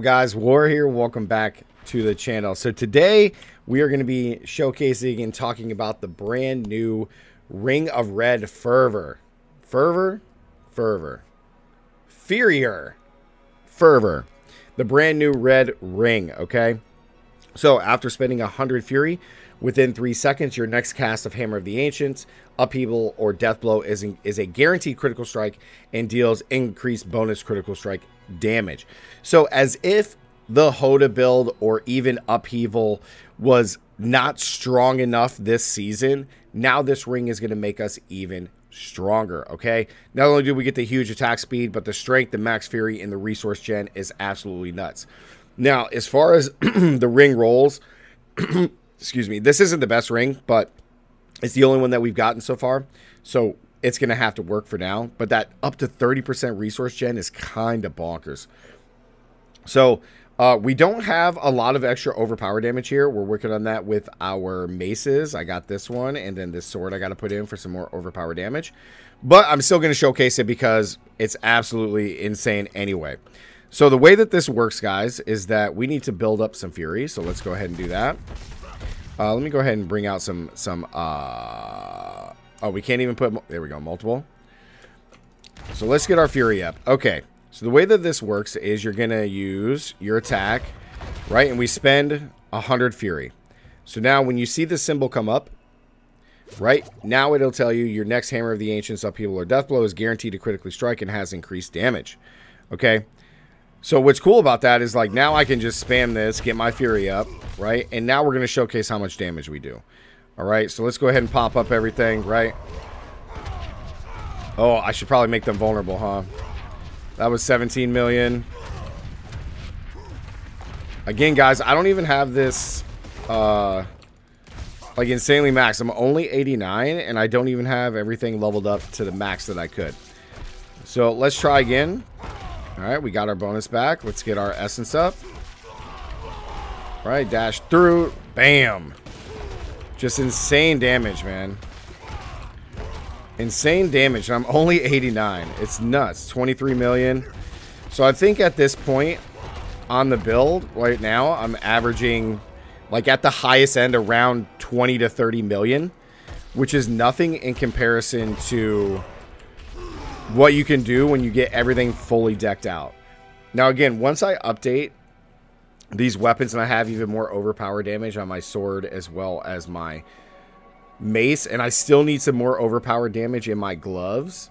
guys war here. Welcome back to the channel. So today we are going to be showcasing and talking about the brand new ring of red fervor. Fervor? Fervor. Furier fervor. The brand new red ring okay so after spending 100 fury within three seconds your next cast of hammer of the ancients upheaval or death blow is, is a guaranteed critical strike and deals increased bonus critical strike damage. So as if the HotA build or even upheaval was not strong enough this season, now this ring is going to make us even stronger, okay? Not only do we get the huge attack speed, but the strength, the max fury, and the resource gen is absolutely nuts. Now, as far as the ring rolls, excuse me, this isn't the best ring, but it's the only one that we've gotten so far. So it's going to have to work for now. But that up to 30% resource gen is kind of bonkers. So uh, we don't have a lot of extra overpower damage here. We're working on that with our maces. I got this one and then this sword I got to put in for some more overpower damage. But I'm still going to showcase it because it's absolutely insane anyway. So the way that this works, guys, is that we need to build up some fury. So let's go ahead and do that. Uh, let me go ahead and bring out some some uh, Oh, we can't even put... There we go, multiple. So let's get our Fury up. Okay, so the way that this works is you're going to use your attack, right? And we spend a 100 Fury. So now when you see the symbol come up, right? Now it'll tell you your next Hammer of the Ancients Upheaval or Death Blow is guaranteed to critically strike and has increased damage. Okay? So what's cool about that is like now I can just spam this, get my Fury up, right? And now we're going to showcase how much damage we do. Alright, so let's go ahead and pop up everything, right? Oh, I should probably make them vulnerable, huh? That was 17 million. Again, guys, I don't even have this, uh, like, insanely max. I'm only 89, and I don't even have everything leveled up to the max that I could. So, let's try again. Alright, we got our bonus back. Let's get our essence up. All right, dash through. Bam. Just insane damage, man. Insane damage. I'm only 89. It's nuts. 23 million. So I think at this point on the build right now, I'm averaging like at the highest end around 20 to 30 million, which is nothing in comparison to what you can do when you get everything fully decked out. Now, again, once I update these weapons and I have even more overpower damage on my sword as well as my mace and I still need some more overpower damage in my gloves.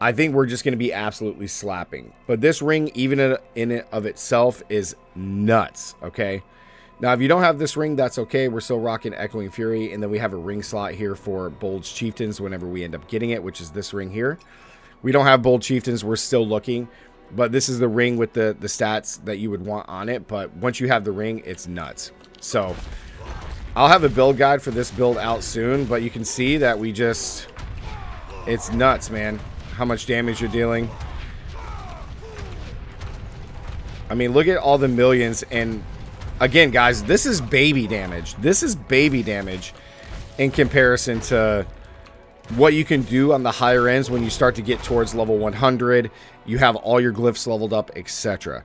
I think we're just going to be absolutely slapping. But this ring, even in it of itself, is nuts, okay? Now, if you don't have this ring, that's okay. We're still rocking Echoing Fury, and then we have a ring slot here for Bold Chieftains whenever we end up getting it, which is this ring here. We don't have Bold Chieftains. We're still looking. But this is the ring with the, the stats that you would want on it. But once you have the ring, it's nuts. So, I'll have a build guide for this build out soon. But you can see that we just... It's nuts, man. How much damage you're dealing. I mean, look at all the millions. And, again, guys, this is baby damage. This is baby damage in comparison to what you can do on the higher ends when you start to get towards level 100 you have all your glyphs leveled up etc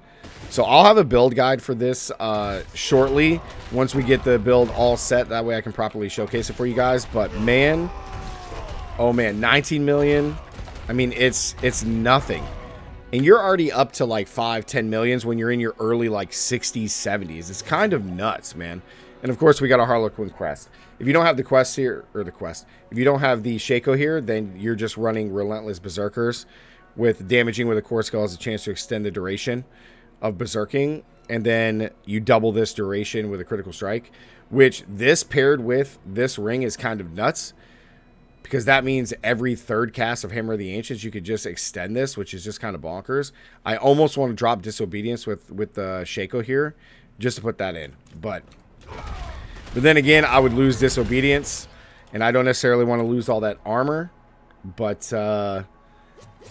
so i'll have a build guide for this uh, shortly once we get the build all set. That way i can properly showcase it for you guys. But man oh man 19 million. I mean it's it's nothing. And you're already up to like 5 10 millions when you're in your early like 60s 70s it's kind of nuts man and of course, we got a Harlequin Crest. If you don't have the crest here, or the crest, if you don't have the Shako here, then you're just running Relentless Berserkers with damaging with a core skill has a chance to extend the duration of berserking. And then you double this duration with a critical strike, which this paired with this ring is kind of nuts because that means every third cast of Hammer of the Ancients, you could just extend this, which is just kind of bonkers. I almost want to drop Disobedience with, with the Shako here just to put that in. But but then again, I would lose disobedience, and I don't necessarily want to lose all that armor. But uh,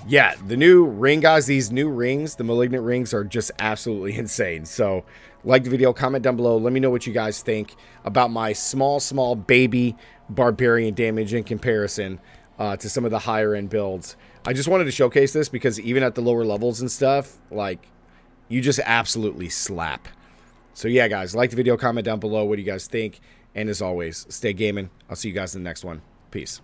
yeah, the new ring, guys, these new rings, the malignant rings, are just absolutely insane. So like the video, comment down below. Let me know what you guys think about my small, small baby barbarian damage in comparison uh, to some of the higher end builds. I just wanted to showcase this because even at the lower levels and stuff, like you just absolutely slap. So yeah, guys, like the video, comment down below. What do you guys think? And as always, stay gaming. I'll see you guys in the next one. Peace.